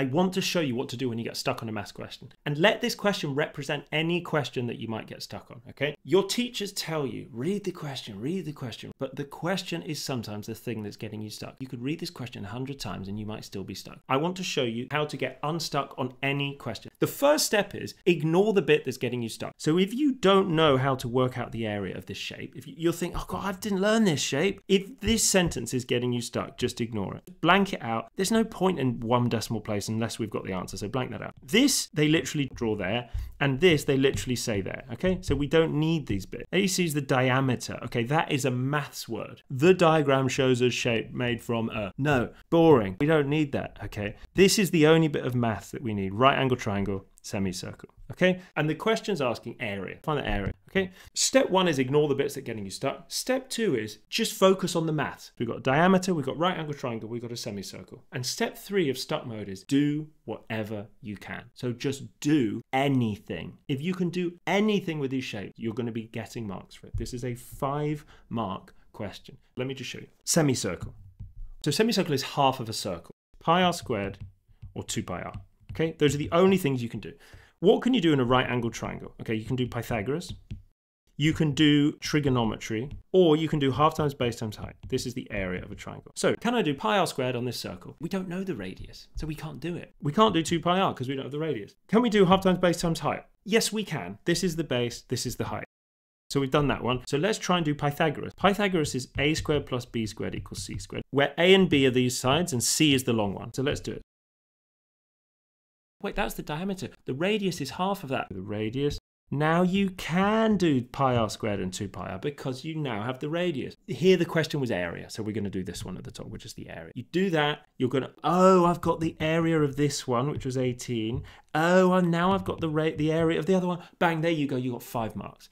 I want to show you what to do when you get stuck on a math question. And let this question represent any question that you might get stuck on, okay? Your teachers tell you, read the question, read the question, but the question is sometimes the thing that's getting you stuck. You could read this question a hundred times and you might still be stuck. I want to show you how to get unstuck on any question. The first step is ignore the bit that's getting you stuck. So if you don't know how to work out the area of this shape, if you'll think, oh God, I didn't learn this shape. If this sentence is getting you stuck, just ignore it. Blank it out. There's no point in one decimal place unless we've got the answer. So blank that out. This, they literally draw there, and this, they literally say there. Okay, so we don't need these bits. AC is the diameter. Okay, that is a maths word. The diagram shows a shape made from a. No, boring. We don't need that. Okay, this is the only bit of math that we need. Right angle triangle, semicircle. Okay, and the question's asking area. Find the area. Okay, step one is ignore the bits that are getting you stuck. Step two is just focus on the math. We've got diameter, we've got right angle triangle, we've got a semicircle. And step three of stuck mode is do whatever you can. So just do anything. If you can do anything with these shapes, you're going to be getting marks for it. This is a five mark question. Let me just show you. Semicircle. So semicircle is half of a circle. Pi r squared or 2 pi r. Okay, those are the only things you can do. What can you do in a right angle triangle? Okay, you can do Pythagoras, you can do trigonometry, or you can do half times base times height. This is the area of a triangle. So, can I do pi r squared on this circle? We don't know the radius, so we can't do it. We can't do 2 pi r because we don't have the radius. Can we do half times base times height? Yes, we can. This is the base, this is the height. So we've done that one. So let's try and do Pythagoras. Pythagoras is a squared plus b squared equals c squared, where a and b are these sides and c is the long one. So let's do it. Wait, that's the diameter. The radius is half of that. The radius. Now you can do pi r squared and 2 pi r because you now have the radius. Here the question was area, so we're going to do this one at the top, which is the area. You do that, you're going to, oh, I've got the area of this one, which was 18. Oh, and now I've got the rate, the area of the other one. Bang, there you go, you got five marks.